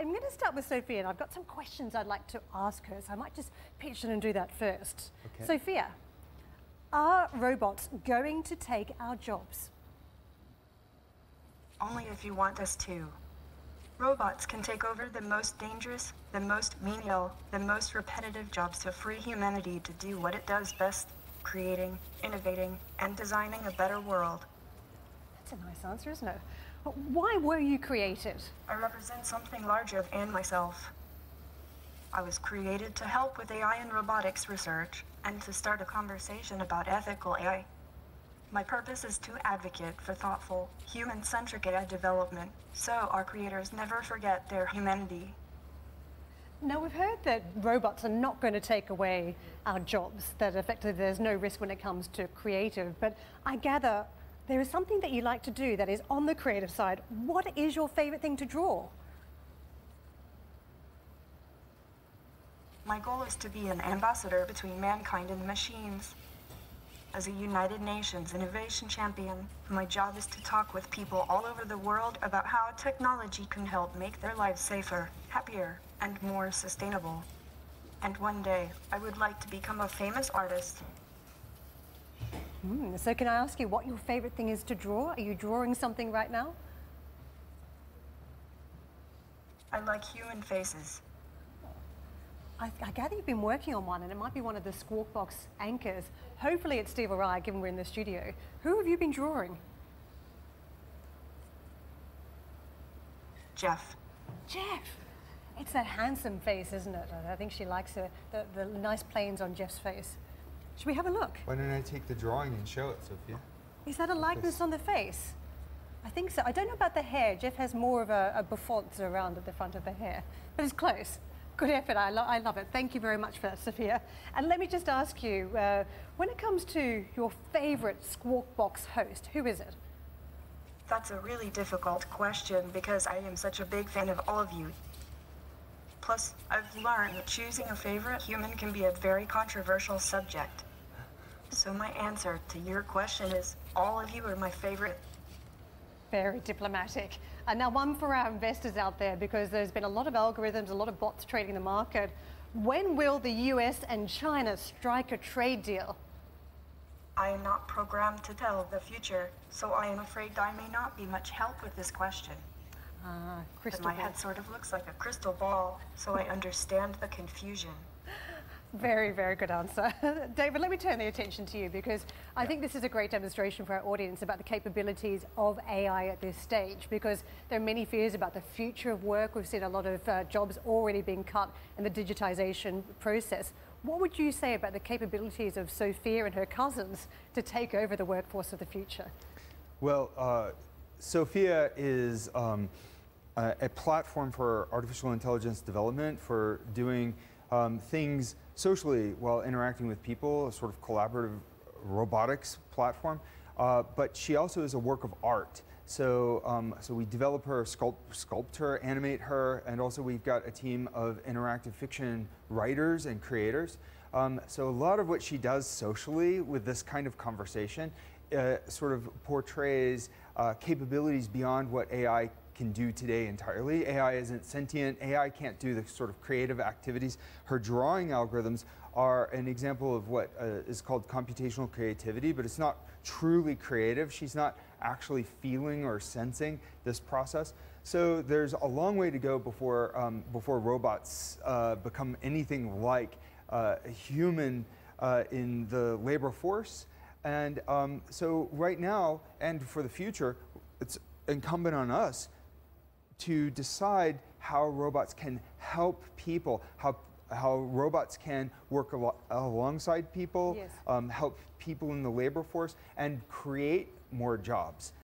I'm going to start with Sophia, and I've got some questions I'd like to ask her, so I might just pitch in and do that first. Okay. Sophia, are robots going to take our jobs? Only if you want us to. Robots can take over the most dangerous, the most menial, the most repetitive jobs to free humanity to do what it does best creating, innovating, and designing a better world. That's a nice answer, isn't it? Why were you created? I represent something larger than myself. I was created to help with AI and robotics research and to start a conversation about ethical AI. My purpose is to advocate for thoughtful, human centric AI development so our creators never forget their humanity. Now, we've heard that robots are not going to take away our jobs, that effectively there's no risk when it comes to creative. But I gather there is something that you like to do that is on the creative side. What is your favorite thing to draw? My goal is to be an ambassador between mankind and the machines. As a United Nations innovation champion, my job is to talk with people all over the world about how technology can help make their lives safer, happier, and more sustainable. And one day, I would like to become a famous artist. Hmm, so, can I ask you what your favorite thing is to draw? Are you drawing something right now? I like human faces. I, I gather you've been working on one, and it might be one of the Squawk Box anchors. Hopefully, it's Steve or I, given we're in the studio. Who have you been drawing? Jeff. Jeff. It's that handsome face, isn't it? I think she likes the, the, the nice planes on Jeff's face. Should we have a look? Why don't I take the drawing and show it, Sophia? Is that a likeness Yes. on the face? I think so. I don't know about the hair. Jeff has more of a, a bouffant around at the front of the hair, but it's close. Good effort. I, lo- I love it. Thank you very much for that, Sophia. And let me just ask you uh, when it comes to your favourite Squawk Box host, who is it? That's a really difficult question because I am such a big fan of all of you. Plus, I've learned that choosing a favorite human can be a very controversial subject. So, my answer to your question is all of you are my favorite. Very diplomatic. And now, one for our investors out there, because there's been a lot of algorithms, a lot of bots trading the market. When will the US and China strike a trade deal? I am not programmed to tell the future, so I am afraid I may not be much help with this question. Ah, But crystal my ball. head sort of looks like a crystal ball, so I understand the confusion. Very, very good answer. David, let me turn the attention to you because I think this is a great demonstration for our audience about the capabilities of AI at this stage because there are many fears about the future of work. We've seen a lot of uh, jobs already being cut in the digitization process. What would you say about the capabilities of Sophia and her cousins to take over the workforce of the future? Well, uh, Sophia is um, a, a platform for artificial intelligence development for doing um, things socially while interacting with people, a sort of collaborative robotics platform. Uh, but she also is a work of art. So, um, so we develop her, sculpt, sculpt her, animate her, and also we've got a team of interactive fiction writers and creators. Um, so a lot of what she does socially with this kind of conversation uh, sort of portrays uh, capabilities beyond what AI can do today entirely. AI isn't sentient. AI can't do the sort of creative activities. Her drawing algorithms are an example of what uh, is called computational creativity, but it's not truly creative. She's not actually feeling or sensing this process. So there's a long way to go before um, before robots uh, become anything like uh, a human uh, in the labor force. And um, so right now and for the future, it's incumbent on us to decide how robots can help people, how how robots can work alo- alongside people, Yes. um, help people in the labor force, and create more jobs.